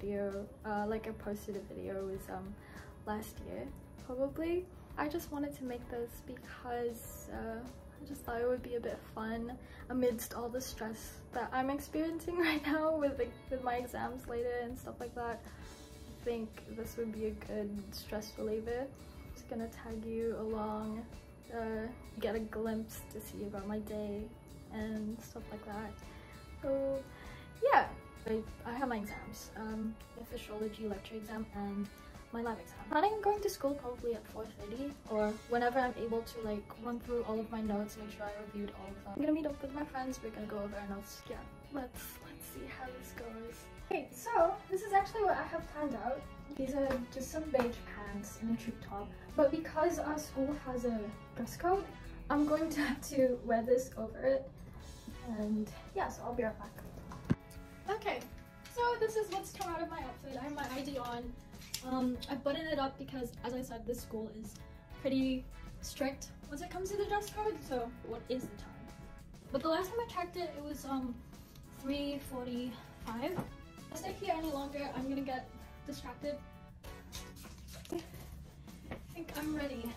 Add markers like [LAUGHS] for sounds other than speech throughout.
video, uh, like I posted a video was um, last year, probably. I just wanted to make this because uh, I just thought it would be a bit fun amidst all the stress that I'm experiencing [LAUGHS] right now with, like, with my exams later and stuff like that. I think this would be a good stress reliever. Just gonna tag you along, uh, get a glimpse to see about my day and stuff like that. So yeah, I, I have my exams, um, the astrology lecture exam and my lab exam. Planning on going to school probably at 4.30 or whenever I'm able to like run through all of my notes, and make sure I reviewed all of them. I'm gonna meet up with my friends, we're gonna go over our notes. Yeah, let's, let's see how this goes. Okay, so this is actually what I have planned out. These are just some beige pants and a tube top. But because our school has a dress code, I'm going to have to wear this over it. And yeah, so I'll be right back. Okay, so this is what's come out of my outfit. I have my ID on. Um, I buttoned it up because, as I said, this school is pretty strict once it comes to the dress code. So, what is the time? But the last time I checked it, it was um 3:45. If I stay here any longer, I'm gonna get distracted. I think I'm ready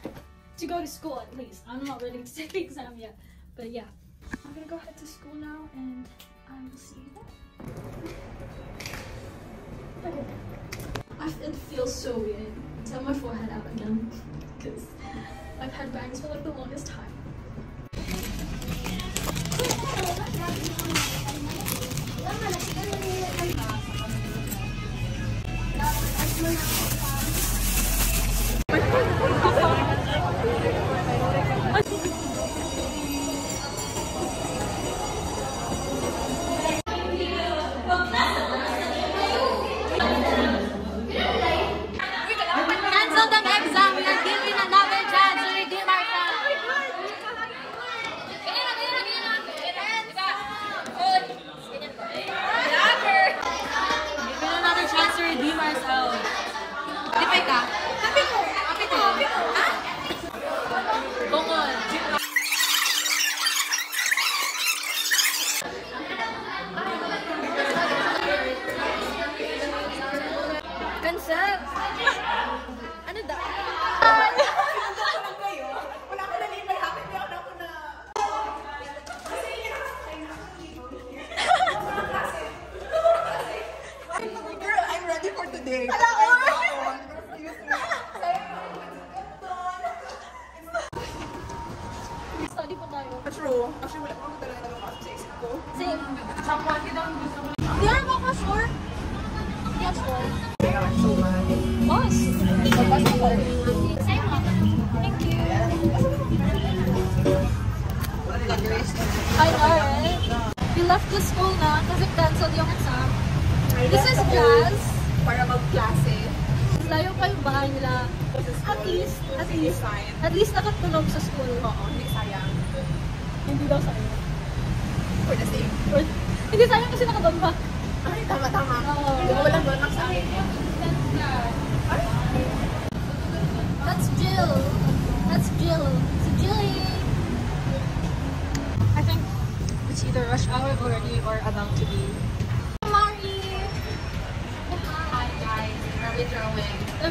to go to school at least. I'm not ready to [LAUGHS] take the exam yet, but yeah. I'm gonna go head to school now and I will see you there. It feels so weird to have my forehead out again because I've had bangs for like the longest time. [LAUGHS] Consent! ano daw? Girl, I'm ready for today. Study po tayo. True. Actually, wala pa talaga nakapasok sa isip ko. Same. Di are mo ka sure? Yes, sure. I know, right? We left the school na kasi canceled yung exam. This is Jazz. Para mag-klase. Layo pa yung bahay nila. At least, at least, at least nakatulog sa school. Oo, hindi sayang. Hindi daw sa'yo. For the same. Or, hindi sayang kasi nakadonpak. Ay, tama, tama. Oo.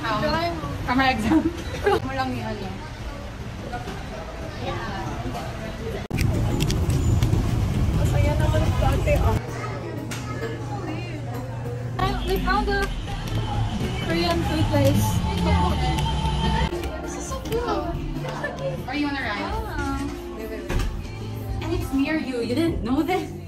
Our exam. We found a Korean food place. This is so cute. Are you on a ride? And it's near you. You didn't know this?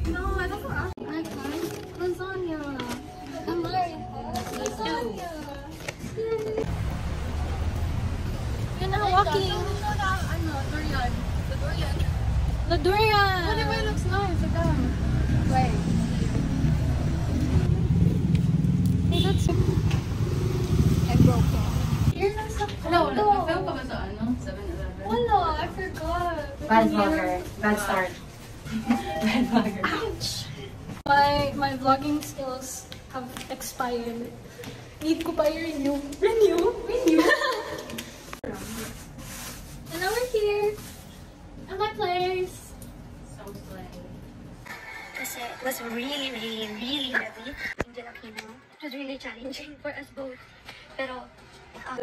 Durian. What if it looks nice? Look at them. Wait. Hey, that's I'm broken. You're not sa Wala, wala. Nag-film ka ba sa ano? 7-Eleven? Wala, I forgot. Bad vlogger. Bad start. Bad vlogger. Ouch. My my vlogging skills have expired. Need ko pa i-renew. Renew? Renew. [LAUGHS] and now we're here. Was really, really, really heavy. Angel Aquino. It was really challenging for us both. Pero, uh,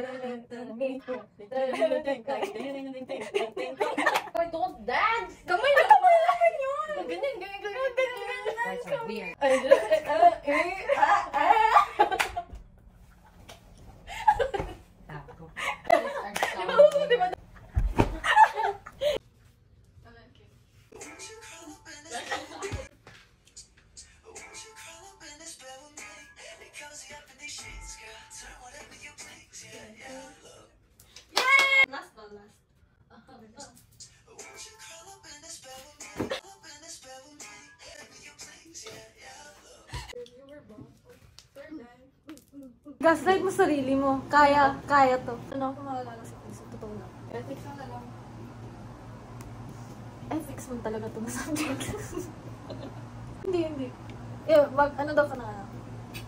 Boy, don't dance! Kamay na kamay yun! Ganyan, ganyan, ganyan, ganyan. Weird. Last Gaslight mo sarili mo. Kaya, kaya to. Ano ako malalala sa puso? Totoo lang. Ethics na lang. Ethics mo talaga itong subject. [LAUGHS] hindi, hindi. Eh, mag, ano daw ka na?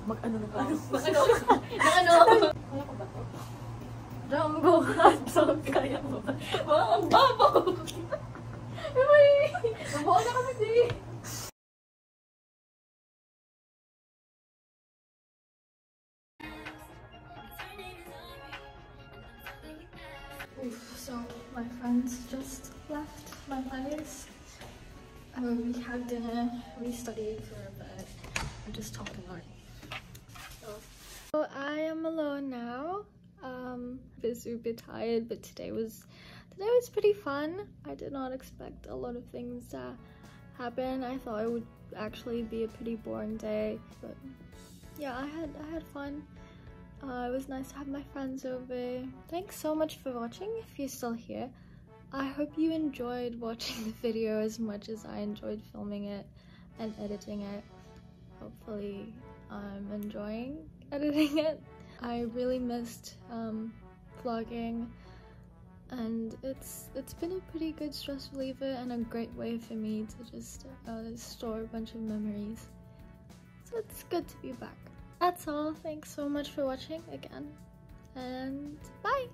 Mag, ano na ba? [LAUGHS] Mag ano? Nang ano? Ano ko ba to? Rambo hot dog. Kaya mo ba? Wow, ang babaw! Ay, nabuo na kasi friends just left my place. Um, we had dinner, we studied for a bit. I'm just talking already. So, so I am alone now. Um, a bit super tired, but today was today was pretty fun. I did not expect a lot of things to happen. I thought it would actually be a pretty boring day, but yeah, I had I had fun. Uh, it was nice to have my friends over. Thanks so much for watching. If you're still here, I hope you enjoyed watching [LAUGHS] the video as much as I enjoyed filming it and editing it. Hopefully, I'm enjoying [LAUGHS] editing it. I really missed um, vlogging, and it's it's been a pretty good stress reliever and a great way for me to just uh, store a bunch of memories. So it's good to be back. That's all. Thanks so much for watching again, and bye.